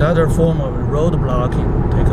another form of road blocking.